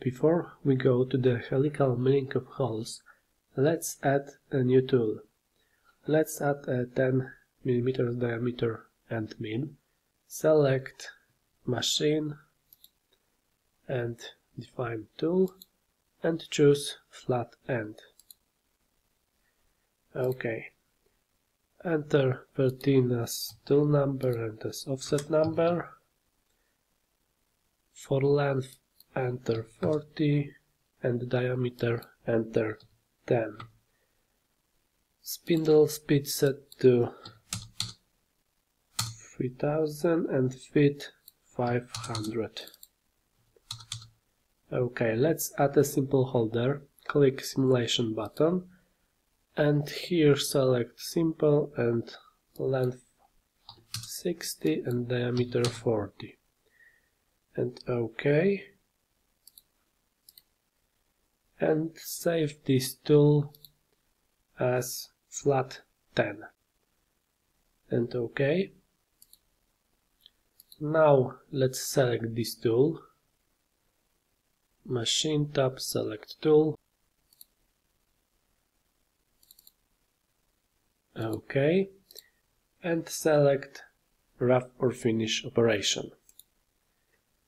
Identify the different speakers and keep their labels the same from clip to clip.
Speaker 1: before we go to the helical milling of holes, let's add a new tool. Let's add a 10 mm diameter end mill. Select machine and define tool and choose flat end. OK. Enter 13 as tool number and as offset number. For length enter 40 and diameter enter 10. Spindle speed set to 3000 and feet 500. Okay, let's add a simple holder. Click simulation button and here select simple and length 60 and diameter 40 and OK and save this tool as flat 10 and OK. Now let's select this tool. Machine tab select tool. OK. And select rough or finish operation.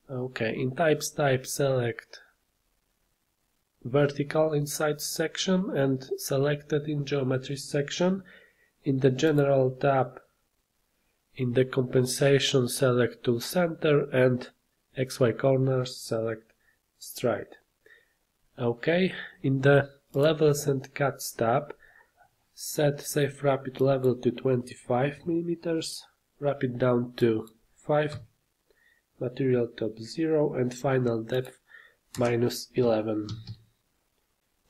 Speaker 1: OK in types type select vertical inside section and selected in geometry section in the general tab in the compensation select tool center and XY corners select straight. OK, in the levels and cuts tab, set safe rapid level to 25 mm, rapid down to 5, material top 0 and final depth minus 11.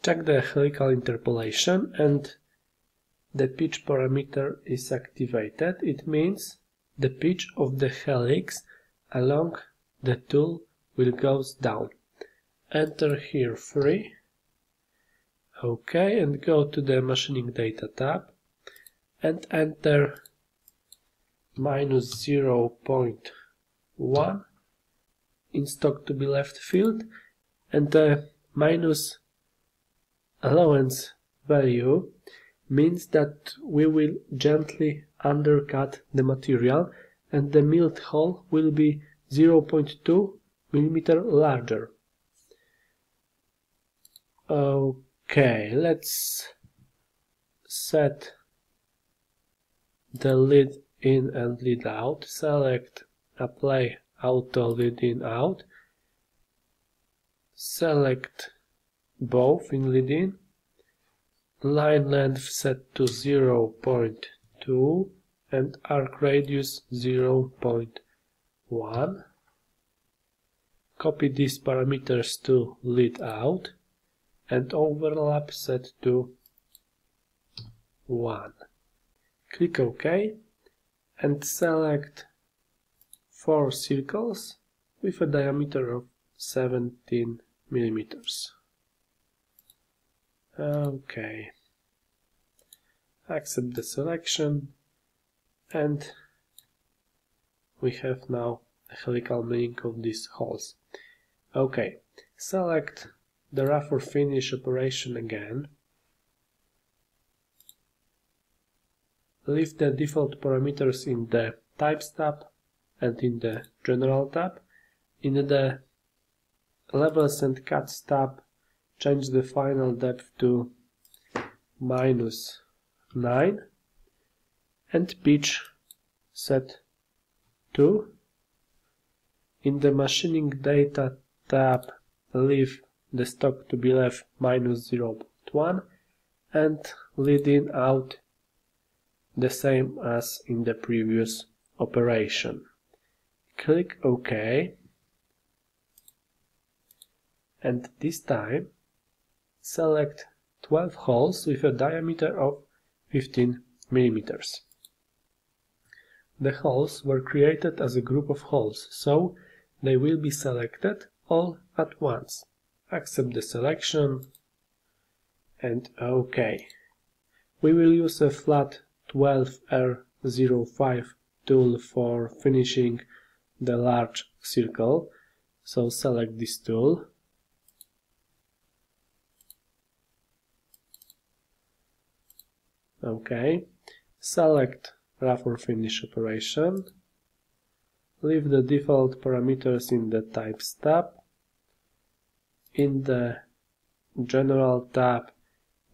Speaker 1: Check the helical interpolation and the pitch parameter is activated. It means the pitch of the helix along the tool will goes down enter here 3 OK and go to the machining data tab and enter minus 0.1 in stock to be left field and the minus allowance value means that we will gently undercut the material and the milled hole will be 0.2 millimeter larger. Okay, let's set the lead in and lead out. Select apply auto lead in out. Select both in lead in. Line length set to 0.2 and arc radius 0.1. Copy these parameters to lead out and overlap set to 1. Click OK and select 4 circles with a diameter of 17 millimeters. Okay. Accept the selection and we have now a helical milling of these holes. Okay, select the rough or finish operation again. Leave the default parameters in the Types tab and in the General tab. In the Levels and Cuts tab, change the final depth to minus 9 and pitch set to. In the Machining Data tab, leave the stock to be left minus 0.1 and leading out the same as in the previous operation. Click OK and this time select 12 holes with a diameter of 15 millimeters. The holes were created as a group of holes, so they will be selected all at once accept the selection and OK. We will use a flat 12R05 tool for finishing the large circle, so select this tool Okay. Select rough or finish operation. Leave the default parameters in the types tab. In the general tab,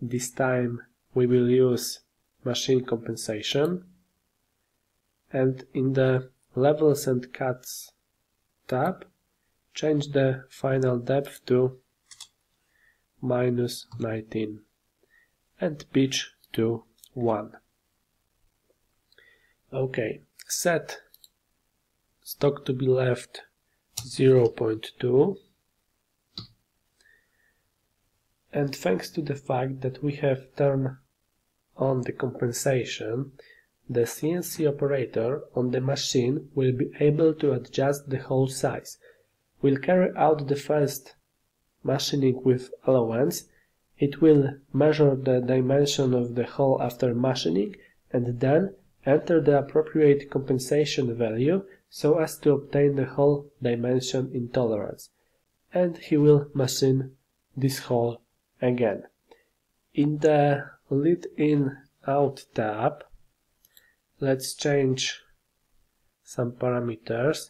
Speaker 1: this time we will use machine compensation. And in the levels and cuts tab, change the final depth to minus 19 and pitch to 1. Okay, set stock to be left 0.2 and thanks to the fact that we have turned on the compensation the CNC operator on the machine will be able to adjust the hole size. We'll carry out the first machining with allowance. It will measure the dimension of the hole after machining and then enter the appropriate compensation value so as to obtain the hole dimension in tolerance. And he will machine this hole again. In the lead in out tab, let's change some parameters.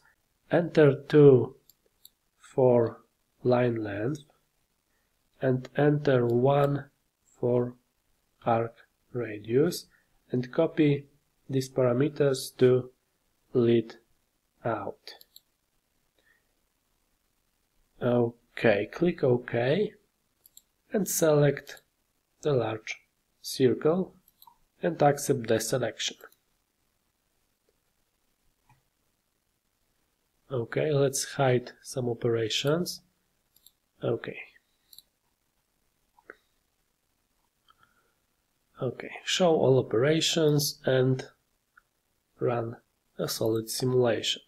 Speaker 1: Enter 2 for line length and enter 1 for arc radius and copy these parameters to lead out. OK, click OK and select the large circle and accept the selection. Okay, let's hide some operations. Okay. Okay, show all operations and run a solid simulation.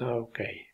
Speaker 1: Okay.